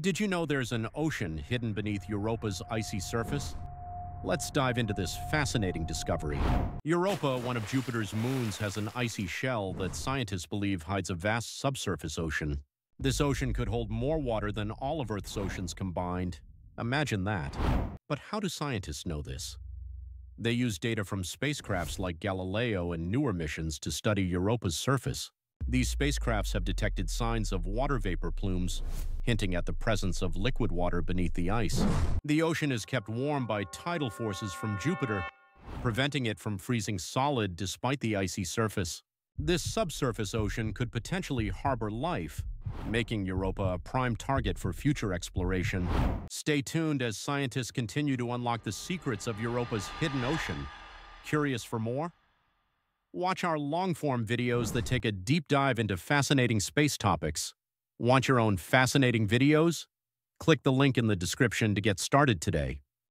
Did you know there's an ocean hidden beneath Europa's icy surface? Let's dive into this fascinating discovery. Europa, one of Jupiter's moons, has an icy shell that scientists believe hides a vast subsurface ocean. This ocean could hold more water than all of Earth's oceans combined. Imagine that. But how do scientists know this? They use data from spacecrafts like Galileo and newer missions to study Europa's surface. These spacecrafts have detected signs of water vapor plumes, hinting at the presence of liquid water beneath the ice. The ocean is kept warm by tidal forces from Jupiter, preventing it from freezing solid despite the icy surface. This subsurface ocean could potentially harbor life, making Europa a prime target for future exploration. Stay tuned as scientists continue to unlock the secrets of Europa's hidden ocean. Curious for more? Watch our long-form videos that take a deep dive into fascinating space topics. Want your own fascinating videos? Click the link in the description to get started today.